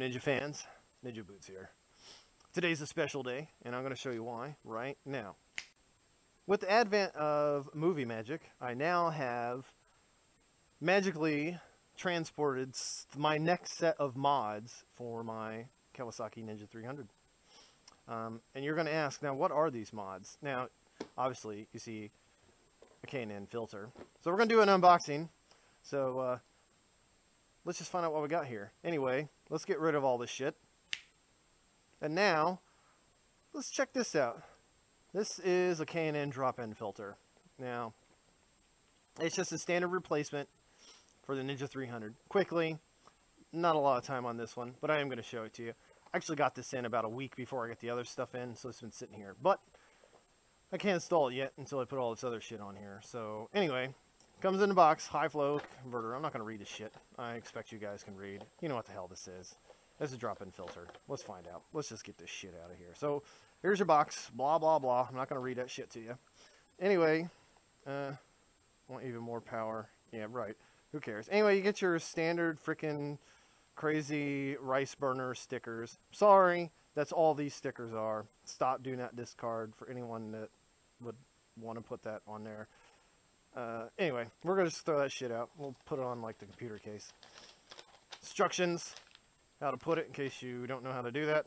Ninja fans? Ninja Boots here. Today's a special day, and I'm going to show you why right now. With the advent of movie magic, I now have magically transported my next set of mods for my Kawasaki Ninja 300. Um, and you're going to ask, now what are these mods? Now, obviously, you see a K&N filter. So we're going to do an unboxing. So uh, let's just find out what we got here. Anyway, let's get rid of all this shit. And now, let's check this out. This is a K&N drop-in filter. Now, it's just a standard replacement for the Ninja 300. Quickly, not a lot of time on this one, but I am going to show it to you. I actually got this in about a week before I got the other stuff in, so it's been sitting here. But I can't install it yet until I put all this other shit on here. So anyway, comes in a box, high flow converter. I'm not going to read this shit. I expect you guys can read. You know what the hell this is. This is a drop-in filter. Let's find out. Let's just get this shit out of here. So here's your box. Blah, blah, blah. I'm not going to read that shit to you. Anyway, uh, want even more power. Yeah, right. Who cares? Anyway, you get your standard freaking crazy rice burner stickers. Sorry, that's all these stickers are. Stop, do not discard for anyone that would want to put that on there. Uh, anyway, we're going to just throw that shit out. We'll put it on like the computer case. Instructions, how to put it in case you don't know how to do that.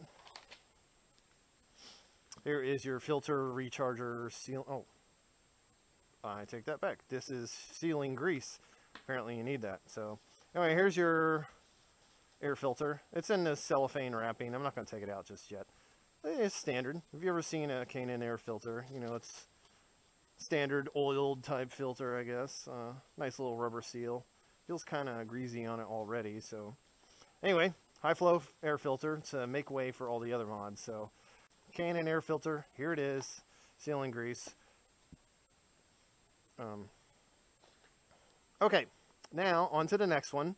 Here is your filter recharger seal. Oh, I take that back. This is sealing grease. Apparently you need that. So anyway, here's your air filter. It's in this cellophane wrapping. I'm not going to take it out just yet. It's standard. Have you ever seen a K&N air filter? You know, it's standard oiled type filter, I guess. Uh, nice little rubber seal. Feels kind of greasy on it already, so... Anyway, high flow air filter to make way for all the other mods. So, K&N air filter, here it is. Sealing grease. Um, okay, now on to the next one.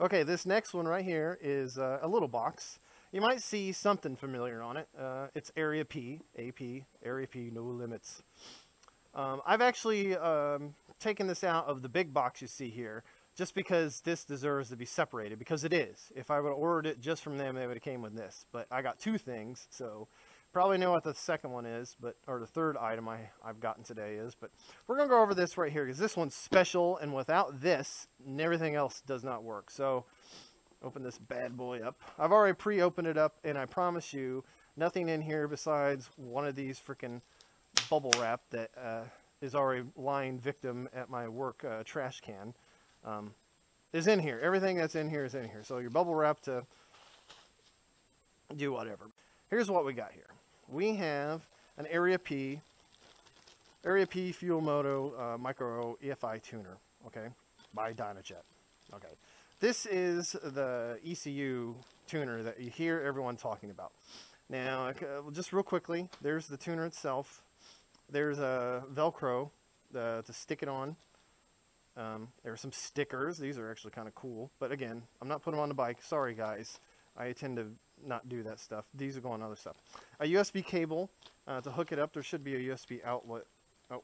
Okay, this next one right here is uh, a little box. You might see something familiar on it. Uh, it's Area P, AP, Area P, no limits. Um, I've actually um, taken this out of the big box you see here, just because this deserves to be separated, because it is. If I would have ordered it just from them, they would have came with this. But I got two things, so probably know what the second one is, but or the third item I, I've gotten today is. But we're going to go over this right here, because this one's special, and without this, everything else does not work. So open this bad boy up. I've already pre-opened it up, and I promise you, nothing in here besides one of these freaking bubble wrap that uh, is already lying victim at my work uh, trash can um, is in here. Everything that's in here is in here. So your bubble wrap to do whatever. Here's what we got here. We have an Area P, Area P Fuel Moto uh, Micro EFI tuner, okay, by Dynojet. Okay, this is the ECU tuner that you hear everyone talking about. Now, uh, just real quickly, there's the tuner itself. There's a Velcro uh, to stick it on. Um, there are some stickers. These are actually kind of cool. But again, I'm not putting them on the bike. Sorry, guys. I tend to not do that stuff. These are going on other stuff. A USB cable uh, to hook it up. There should be a USB outlet. Oh.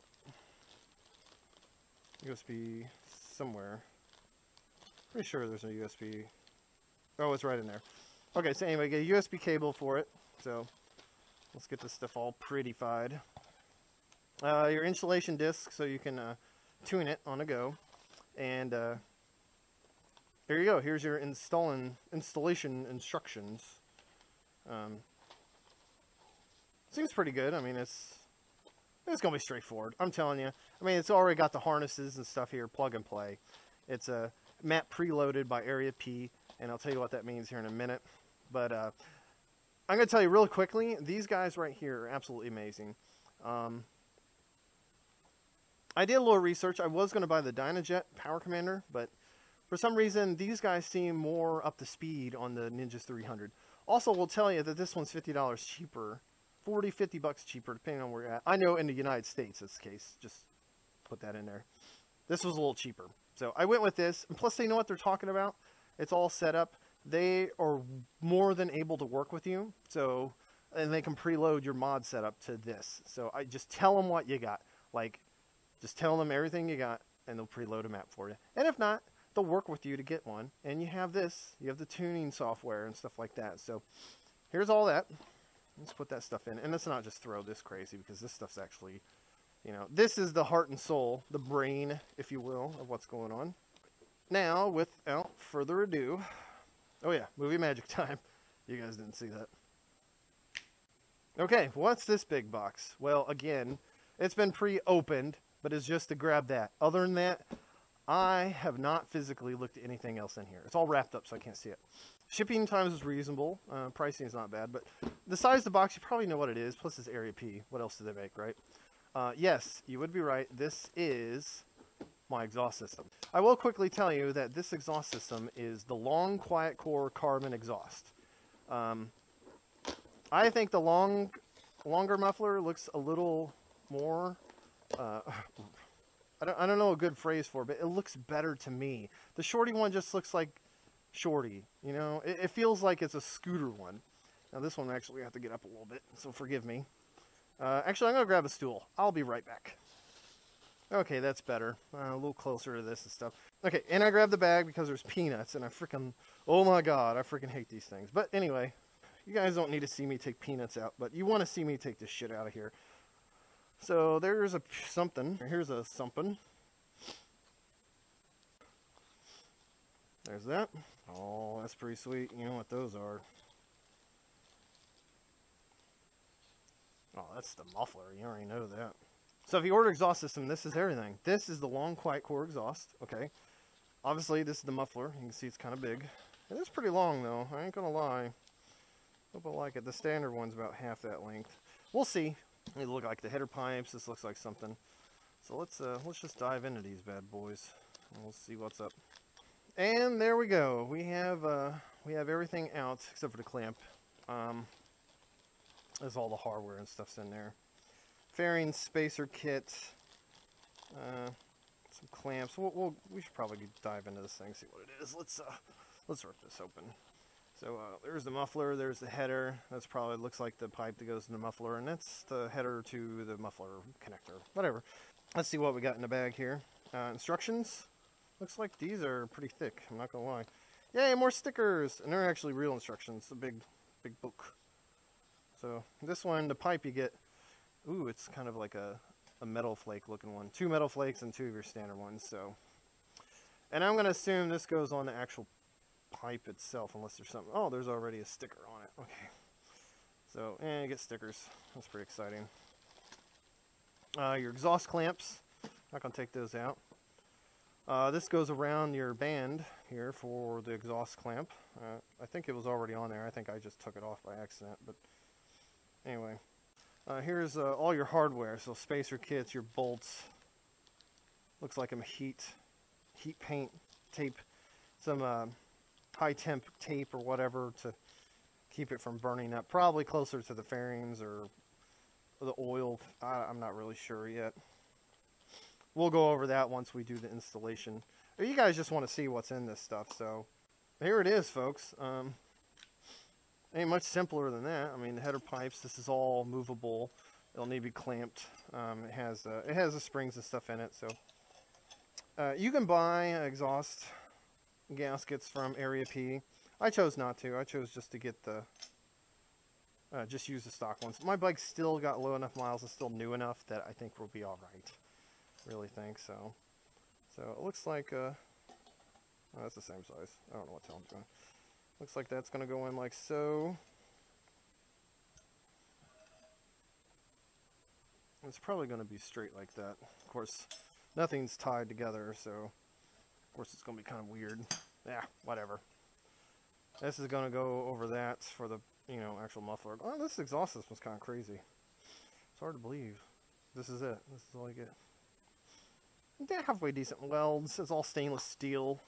USB somewhere. Pretty sure there's a USB. Oh, it's right in there. Okay, so anyway, get a USB cable for it. So let's get this stuff all prettified. Uh, your installation disc so you can uh, tune it on the go. And uh, there you go. Here's your installing installation instructions. Um, seems pretty good. I mean, it's it's gonna be straightforward. I'm telling you. I mean, it's already got the harnesses and stuff here, plug and play. It's a map preloaded by Area P, and I'll tell you what that means here in a minute. But uh, I'm gonna tell you real quickly. These guys right here are absolutely amazing. Um, I did a little research. I was going to buy the Dynojet Power Commander, but for some reason, these guys seem more up to speed on the Ninjas 300. Also, we'll tell you that this one's $50 cheaper, 40, 50 bucks cheaper, depending on where you're at. I know in the United States, the case. Just put that in there. This was a little cheaper. So I went with this. And plus, they know what they're talking about. It's all set up. They are more than able to work with you. So, and they can preload your mod setup to this. So I just tell them what you got. Like, just tell them everything you got, and they'll preload a map for you. And if not, they'll work with you to get one. And you have this, you have the tuning software and stuff like that. So here's all that. Let's put that stuff in. And let's not just throw this crazy because this stuff's actually, you know, this is the heart and soul, the brain, if you will, of what's going on. Now, without further ado, oh yeah, movie magic time. You guys didn't see that. Okay, what's this big box? Well, again, it's been pre-opened, but it's just to grab that. Other than that, I have not physically looked at anything else in here. It's all wrapped up, so I can't see it. Shipping times is reasonable. Uh, pricing is not bad, but the size of the box, you probably know what it is. Plus, it's Area P. What else do they make, right? Uh, yes, you would be right. This is my exhaust system. I will quickly tell you that this exhaust system is the long quiet core carbon exhaust. Um, I think the long, longer muffler looks a little more. Uh, I don't, I don't know a good phrase for it, but it looks better to me. The shorty one just looks like shorty. You know, it, it feels like it's a scooter one. Now this one actually I have to get up a little bit, so forgive me. Uh, actually, I'm gonna grab a stool. I'll be right back. Okay, that's better. Uh, a little closer to this and stuff. Okay, and I grabbed the bag because there's peanuts, and I freaking, oh my god, I freaking hate these things. But anyway, you guys don't need to see me take peanuts out, but you want to see me take this shit out of here. So there's a something. Here's a something. There's that. Oh, that's pretty sweet. You know what those are. Oh, that's the muffler. You already know that. So if you order exhaust system, this is everything. This is the long quiet core exhaust. Okay. Obviously, this is the muffler. You can see it's kind of big. It is pretty long, though. I ain't going to lie. Hope I like it. The standard one's about half that length. We'll see. These look like the header pipes. This looks like something. So let's uh, let's just dive into these bad boys. And we'll see what's up. And there we go. We have uh, we have everything out except for the clamp. Um, there's all the hardware and stuff's in there. Fairing spacer kit. Uh, some clamps. We'll, we'll, we should probably dive into this thing, see what it is. Let's uh, let's rip this open. So uh, there's the muffler, there's the header. That's probably looks like the pipe that goes in the muffler, and that's the header to the muffler connector. Whatever. Let's see what we got in the bag here. Uh, instructions. Looks like these are pretty thick. I'm not gonna lie. Yay, more stickers, and they're actually real instructions. A big, big book. So this one, the pipe you get. Ooh, it's kind of like a, a metal flake looking one. Two metal flakes and two of your standard ones. So, and I'm gonna assume this goes on the actual pipe itself unless there's something. Oh, there's already a sticker on it. Okay. So, and you get stickers. That's pretty exciting. Uh, your exhaust clamps. Not going to take those out. Uh, this goes around your band here for the exhaust clamp. Uh, I think it was already on there. I think I just took it off by accident. But anyway, uh, here's uh, all your hardware. So spacer kits, your bolts. Looks like a heat, heat paint tape, some uh, high temp tape or whatever to keep it from burning up. Probably closer to the fairings or the oil. I, am not really sure yet. We'll go over that once we do the installation. You guys just want to see what's in this stuff, so here it is, folks. Um, ain't much simpler than that. I mean, the header pipes. This is all movable. It'll need to be clamped. Um, it has uh, it has the springs and stuff in it, so uh, you can buy exhaust gaskets from Area P. I chose not to. I chose just to get the, uh, just use the stock ones. My bike still got low enough miles and still new enough that I think we'll be alright. Really think so. So it looks like, uh, oh, that's the same size. I don't know what hell I'm doing. Looks like that's going to go in like so. It's probably going to be straight like that. Of course, nothing's tied together, so course, it's going to be kind of weird. Yeah, whatever. This is going to go over that for the, you know, actual muffler. Oh, this exhaust system's kind of crazy. It's hard to believe. This is it. This is all you get. They're halfway decent welds. It's all stainless steel.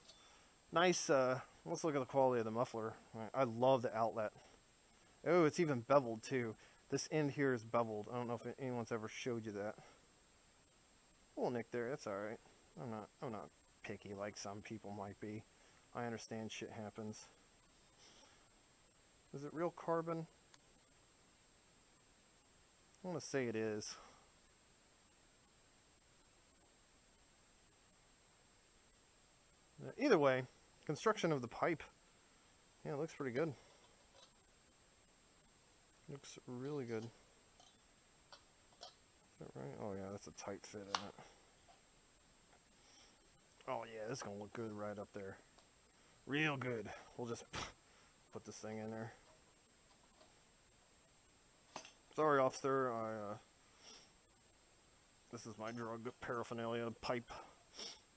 Nice, uh, let's look at the quality of the muffler. I love the outlet. Oh, it's even beveled too. This end here is beveled. I don't know if anyone's ever showed you that. Little nick there. That's all right. I'm not. I'm not picky like some people might be. I understand shit happens. Is it real carbon? I want to say it is. Either way, construction of the pipe, yeah, it looks pretty good. Looks really good. Is that right? Oh yeah, that's a tight fit in it. Oh yeah, this is gonna look good right up there. Real good. We'll just put this thing in there. Sorry, officer. I uh, this is my drug paraphernalia pipe.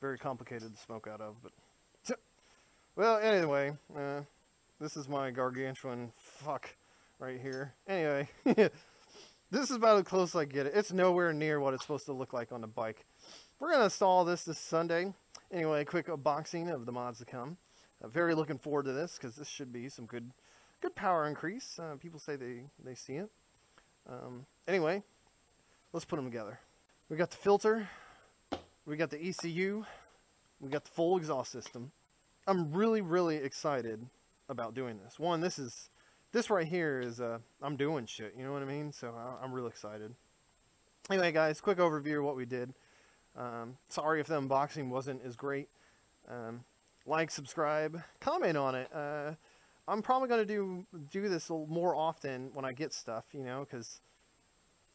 Very complicated to smoke out of, but well, anyway, uh, this is my gargantuan fuck right here. Anyway, this is about as close as I get it. It's nowhere near what it's supposed to look like on the bike. We're gonna install this this Sunday. Anyway, quick unboxing of the mods to come. Uh, very looking forward to this because this should be some good, good power increase. Uh, people say they they see it. Um, anyway, let's put them together. We got the filter, we got the ECU, we got the full exhaust system. I'm really, really excited about doing this. One, this is, this right here is, uh, I'm doing shit, you know what I mean? So I, am really excited. Anyway, guys, quick overview of what we did. Um, sorry if the unboxing wasn't as great. Um, like, subscribe, comment on it. Uh, I'm probably going to do do this more often when I get stuff, you know, because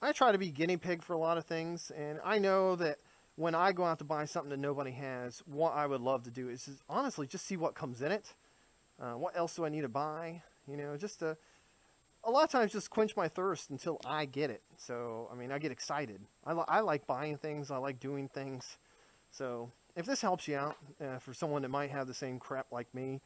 I try to be guinea pig for a lot of things, and I know that when I go out to buy something that nobody has, what I would love to do is just, honestly just see what comes in it. Uh, what else do I need to buy? You know, just to a lot of times just quench my thirst until I get it. So, I mean, I get excited. I, li I like buying things. I like doing things. So, if this helps you out uh, for someone that might have the same crap like me,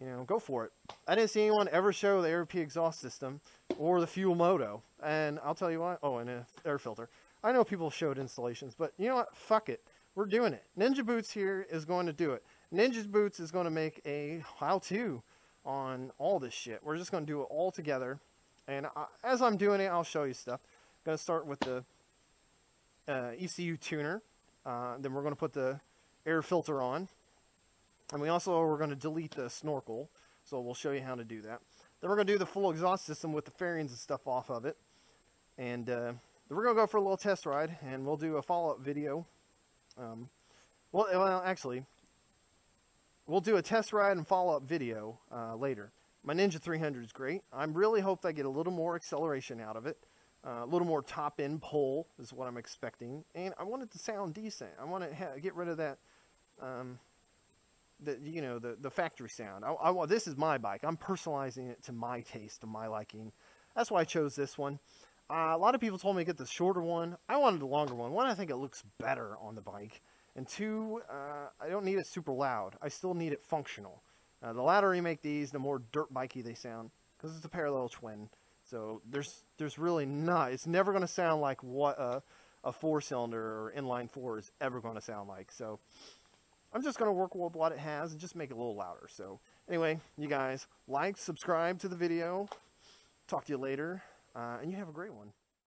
you know, go for it. I didn't see anyone ever show the ARP exhaust system or the fuel moto. And I'll tell you what, oh, and an air filter. I know people showed installations, but you know what? Fuck it. We're doing it. Ninja Boots here is going to do it. Ninja Boots is going to make a how-to on all this shit. We're just going to do it all together. And I, as I'm doing it, I'll show you stuff. I'm going to start with the uh, ECU tuner. Uh, then we're going to put the air filter on. And we also are going to delete the snorkel. So we'll show you how to do that. Then we're going to do the full exhaust system with the fairings and stuff off of it. And uh, we're going to go for a little test ride. And we'll do a follow-up video. Um, well, well, actually, we'll do a test ride and follow-up video uh, later. My Ninja 300 is great. I really hope I get a little more acceleration out of it. Uh, a little more top-end pull is what I'm expecting. And I want it to sound decent. I want to get rid of that... Um, the you know the the factory sound. I, I this is my bike. I'm personalizing it to my taste, to my liking. That's why I chose this one. Uh, a lot of people told me to get the shorter one. I wanted the longer one. One, I think it looks better on the bike, and two, uh, I don't need it super loud. I still need it functional. Uh, the louder you make these, the more dirt bikey they sound because it's a parallel twin. So there's there's really not. It's never going to sound like what a, a four cylinder or inline four is ever going to sound like. So I'm just going to work with what it has and just make it a little louder. So anyway, you guys, like, subscribe to the video. Talk to you later, uh, and you have a great one.